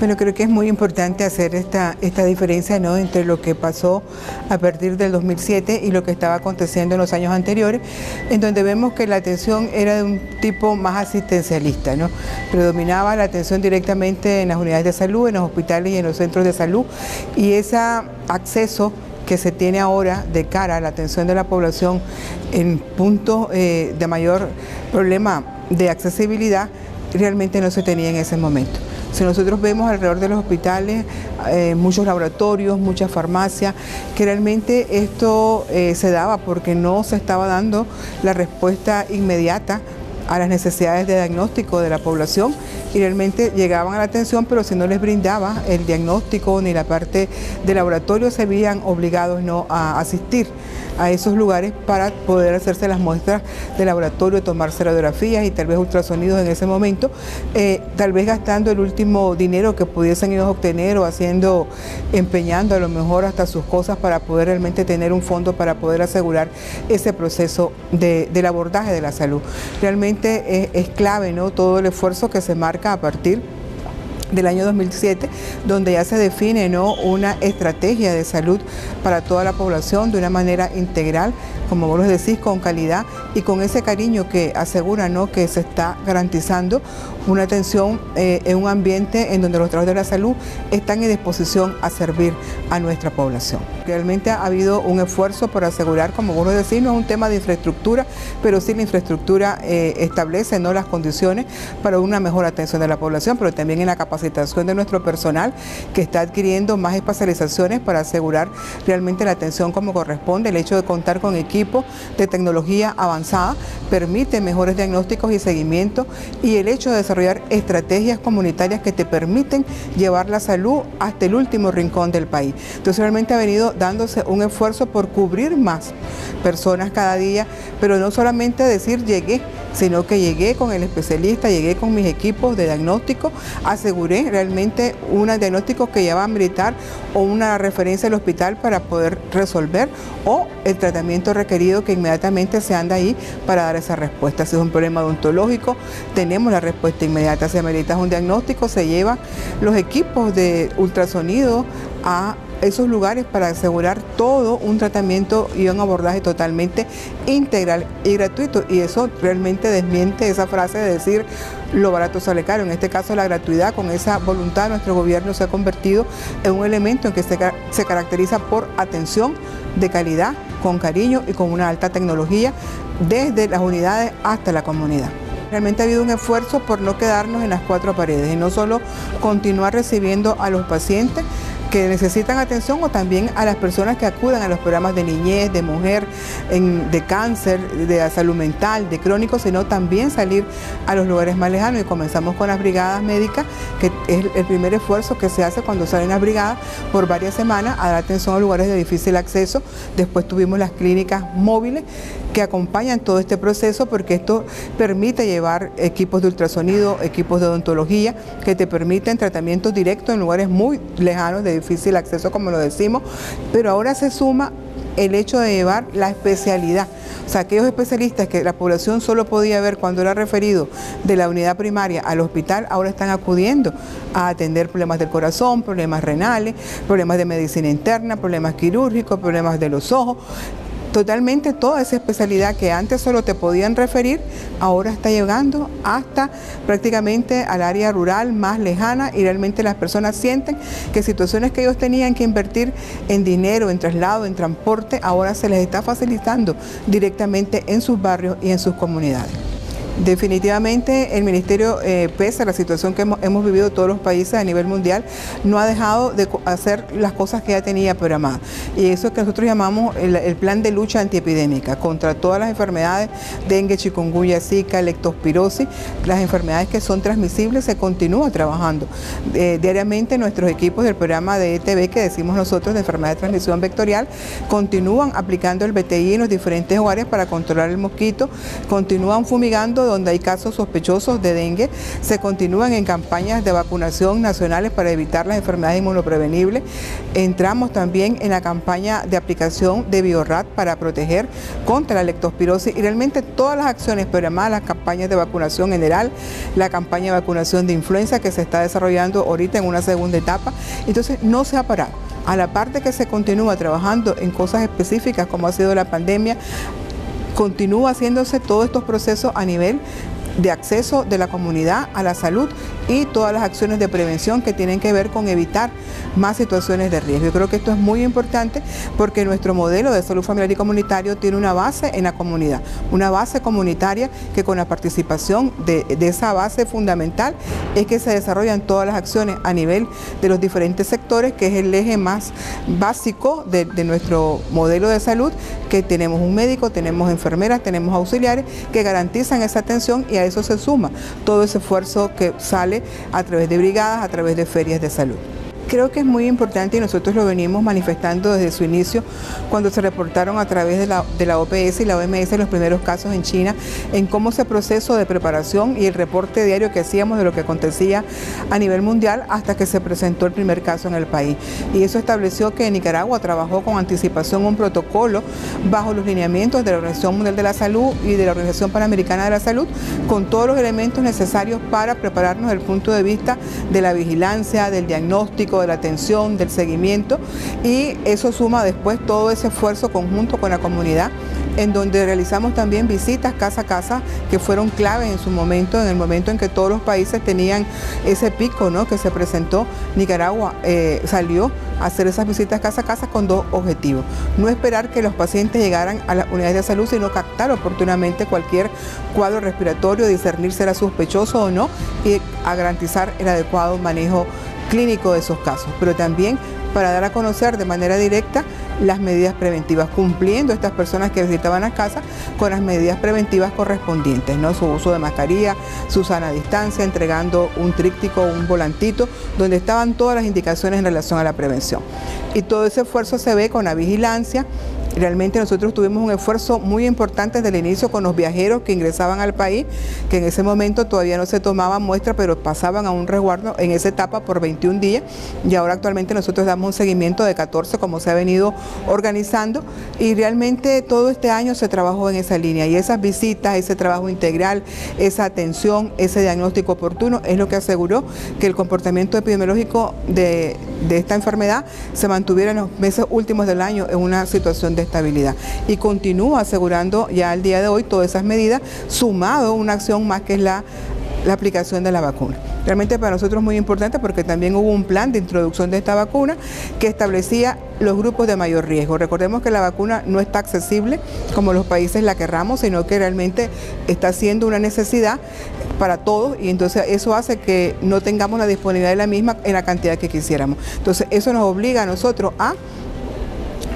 Bueno, creo que es muy importante hacer esta, esta diferencia ¿no? entre lo que pasó a partir del 2007 y lo que estaba aconteciendo en los años anteriores, en donde vemos que la atención era de un tipo más asistencialista, ¿no? predominaba la atención directamente en las unidades de salud, en los hospitales y en los centros de salud, y ese acceso que se tiene ahora de cara a la atención de la población en puntos eh, de mayor problema de accesibilidad, realmente no se tenía en ese momento. Si nosotros vemos alrededor de los hospitales eh, muchos laboratorios, muchas farmacias, que realmente esto eh, se daba porque no se estaba dando la respuesta inmediata a las necesidades de diagnóstico de la población y realmente llegaban a la atención, pero si no les brindaba el diagnóstico ni la parte de laboratorio, se veían obligados no a asistir a esos lugares para poder hacerse las muestras de laboratorio, tomar radiografías y tal vez ultrasonidos en ese momento, eh, tal vez gastando el último dinero que pudiesen ellos obtener o haciendo, empeñando a lo mejor hasta sus cosas para poder realmente tener un fondo para poder asegurar ese proceso del abordaje de la salud. Realmente es, es clave ¿no? todo el esfuerzo que se marca a partir del año 2007, donde ya se define ¿no? una estrategia de salud para toda la población de una manera integral, como vos lo decís, con calidad y con ese cariño que asegura ¿no? que se está garantizando una atención eh, en un ambiente en donde los trabajadores de la salud están en disposición a servir a nuestra población. Realmente ha habido un esfuerzo por asegurar, como vos lo decís, no es un tema de infraestructura, pero sí la infraestructura eh, establece ¿no? las condiciones para una mejor atención de la población, pero también en la capacitación de nuestro personal que está adquiriendo más especializaciones para asegurar realmente la atención como corresponde. El hecho de contar con equipos de tecnología avanzada permite mejores diagnósticos y seguimiento y el hecho de desarrollar estrategias comunitarias que te permiten llevar la salud hasta el último rincón del país. Entonces realmente ha venido dándose un esfuerzo por cubrir más personas cada día, pero no solamente decir llegué, sino que llegué con el especialista, llegué con mis equipos de diagnóstico, aseguré realmente un diagnóstico que ya va a militar o una referencia al hospital para poder resolver o el tratamiento requerido que inmediatamente se anda ahí para dar esa respuesta. Si es un problema odontológico, tenemos la respuesta inmediata. Si ameritas un diagnóstico, se lleva los equipos de ultrasonido a esos lugares para asegurar todo un tratamiento y un abordaje totalmente integral y gratuito. Y eso realmente desmiente esa frase de decir lo barato sale caro. En este caso la gratuidad con esa voluntad nuestro gobierno se ha convertido en un elemento en que se, se caracteriza por atención de calidad, con cariño y con una alta tecnología desde las unidades hasta la comunidad. Realmente ha habido un esfuerzo por no quedarnos en las cuatro paredes y no solo continuar recibiendo a los pacientes, que necesitan atención o también a las personas que acudan a los programas de niñez, de mujer, de cáncer, de salud mental, de crónico, sino también salir a los lugares más lejanos. Y comenzamos con las brigadas médicas, que es el primer esfuerzo que se hace cuando salen las brigadas por varias semanas a dar atención a lugares de difícil acceso. Después tuvimos las clínicas móviles acompañan todo este proceso porque esto permite llevar equipos de ultrasonido, equipos de odontología que te permiten tratamientos directos en lugares muy lejanos de difícil acceso como lo decimos, pero ahora se suma el hecho de llevar la especialidad. O sea, aquellos especialistas que la población solo podía ver cuando era referido de la unidad primaria al hospital, ahora están acudiendo a atender problemas del corazón, problemas renales, problemas de medicina interna, problemas quirúrgicos, problemas de los ojos totalmente toda esa especialidad que antes solo te podían referir, ahora está llegando hasta prácticamente al área rural más lejana y realmente las personas sienten que situaciones que ellos tenían que invertir en dinero, en traslado, en transporte, ahora se les está facilitando directamente en sus barrios y en sus comunidades. Definitivamente el Ministerio, eh, pese a la situación que hemos, vivido todos los países a nivel mundial, no ha dejado de hacer las cosas que ya tenía programadas. Y eso es que nosotros llamamos el, plan de lucha antiepidémica contra todas las enfermedades, dengue, chikungunya, zika, lectospirosis, las enfermedades que son transmisibles, se continúa trabajando. Eh, diariamente nuestros equipos del programa de ETV, que decimos nosotros de enfermedad de transmisión vectorial, continúan aplicando el BTI en los diferentes hogares para controlar el mosquito, continúan fumigando donde hay casos sospechosos de dengue. Se continúan en campañas de vacunación nacionales para evitar las enfermedades inmunoprevenibles. Entramos también en la campaña de aplicación de Biorat para proteger contra la leptospirosis y realmente todas las acciones programadas, las campañas de vacunación general, la campaña de vacunación de influenza que se está desarrollando ahorita en una segunda etapa. Entonces no se ha parado. A la parte que se continúa trabajando en cosas específicas como ha sido la pandemia, continúa haciéndose todos estos procesos a nivel de acceso de la comunidad a la salud y todas las acciones de prevención que tienen que ver con evitar más situaciones de riesgo. Yo creo que esto es muy importante porque nuestro modelo de salud familiar y comunitario tiene una base en la comunidad, una base comunitaria que con la participación de, esa base fundamental es que se desarrollan todas las acciones a nivel de los diferentes sectores, que es el eje más básico de, de nuestro modelo de salud, que tenemos un médico, tenemos enfermeras, tenemos auxiliares que garantizan esa atención y a eso se suma todo ese esfuerzo que sale a través de brigadas, a través de ferias de salud. Creo que es muy importante y nosotros lo venimos manifestando desde su inicio cuando se reportaron a través de la, OPS y la OMS los primeros casos en China, en cómo ese proceso de preparación y el reporte diario que hacíamos de lo que acontecía a nivel mundial hasta que se presentó el primer caso en el país. Y eso estableció que Nicaragua trabajó con anticipación un protocolo bajo los lineamientos de la Organización Mundial de la Salud y de la Organización Panamericana de la Salud, con todos los elementos necesarios para prepararnos desde el punto de vista de la vigilancia, del diagnóstico, de la atención, del seguimiento y eso suma después todo ese esfuerzo conjunto con la comunidad en donde realizamos también visitas casa a casa que fueron claves en su momento, en el momento en que todos los países tenían ese pico ¿no? que se presentó, Nicaragua eh, salió a hacer esas visitas casa a casa con dos objetivos. No esperar que los pacientes llegaran a las unidades de salud, sino captar oportunamente cualquier cuadro respiratorio, discernir si era sospechoso o no y a garantizar el adecuado manejo clínico de esos casos, pero también para dar a conocer de manera directa las medidas preventivas, cumpliendo estas personas que visitaban la casa con las medidas preventivas correspondientes, ¿no? su uso de mascarilla, su sana distancia, entregando un tríptico, un volantito, donde estaban todas las indicaciones en relación a la prevención. Y todo ese esfuerzo se ve con la vigilancia, Realmente nosotros tuvimos un esfuerzo muy importante desde el inicio con los viajeros que ingresaban al país, que en ese momento todavía no se tomaban muestra, pero pasaban a un resguardo en esa etapa por 21 días. Y ahora actualmente nosotros damos un seguimiento de 14 como se ha venido organizando. Y realmente todo este año se trabajó en esa línea. Y esas visitas, ese trabajo integral, esa atención, ese diagnóstico oportuno es lo que aseguró que el comportamiento epidemiológico de, de esta enfermedad se mantuviera en los meses últimos del año en una situación de estabilidad. Y continúa asegurando ya al día de hoy todas esas medidas, sumado a una acción más que es la, la aplicación de la vacuna. Realmente para nosotros es muy importante porque también hubo un plan de introducción de esta vacuna que establecía los grupos de mayor riesgo. Recordemos que la vacuna no está accesible como los países la querramos, sino que realmente está siendo una necesidad para todos y entonces eso hace que no tengamos la disponibilidad de la misma en la cantidad que quisiéramos. Entonces eso nos obliga a nosotros a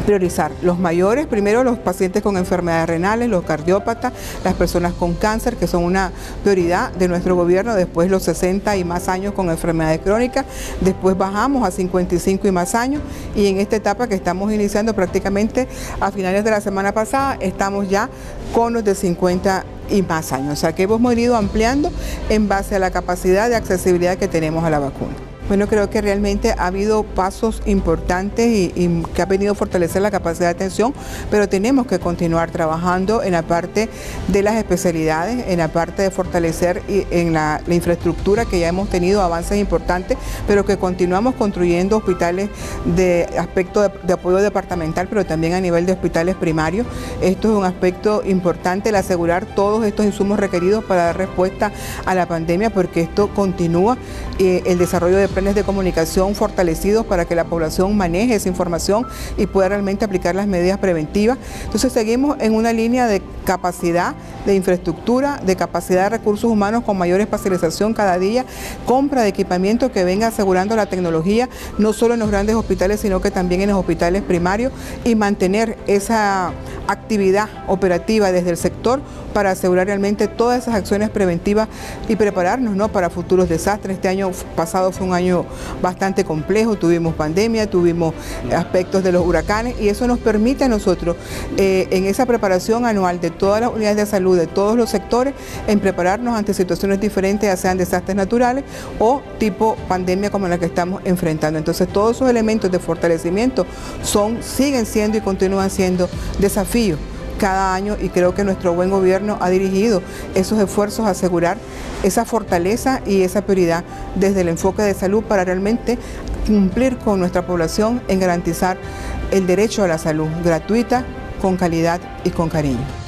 priorizar los mayores, primero los pacientes con enfermedades renales, los cardiópatas, las personas con cáncer, que son una prioridad de nuestro gobierno, después los 60 y más años con enfermedades crónicas, después bajamos a 55 y más años y en esta etapa que estamos iniciando prácticamente a finales de la semana pasada estamos ya con los de 50 y más años, o sea que hemos ido ampliando en base a la capacidad de accesibilidad que tenemos a la vacuna. Bueno, creo que realmente ha habido pasos importantes y, que ha venido a fortalecer la capacidad de atención, pero tenemos que continuar trabajando en la parte de las especialidades, en la parte de fortalecer en la, infraestructura que ya hemos tenido avances importantes, pero que continuamos construyendo hospitales de aspecto de, apoyo departamental, pero también a nivel de hospitales primarios. Esto es un aspecto importante, el asegurar todos estos insumos requeridos para dar respuesta a la pandemia, porque esto continúa eh, el desarrollo de planes de comunicación fortalecidos para que la población maneje esa información y pueda realmente aplicar las medidas preventivas. Entonces seguimos en una línea de capacidad de infraestructura, de capacidad de recursos humanos con mayor especialización cada día, compra de equipamiento que venga asegurando la tecnología, no solo en los grandes hospitales, sino que también en los hospitales primarios y mantener esa actividad operativa desde el sector para asegurar realmente todas esas acciones preventivas y prepararnos ¿no? para futuros desastres. Este año pasado fue un año bastante complejo, tuvimos pandemia, tuvimos aspectos de los huracanes y eso nos permite a nosotros eh, en esa preparación anual de todas las unidades de salud, de todos los sectores, en prepararnos ante situaciones diferentes, ya sean desastres naturales o tipo pandemia como la que estamos enfrentando. Entonces todos esos elementos de fortalecimiento son, siguen siendo y continúan siendo desafíos cada año y creo que nuestro buen gobierno ha dirigido esos esfuerzos a asegurar esa fortaleza y esa prioridad desde el enfoque de salud para realmente cumplir con nuestra población en garantizar el derecho a la salud gratuita, con calidad y con cariño.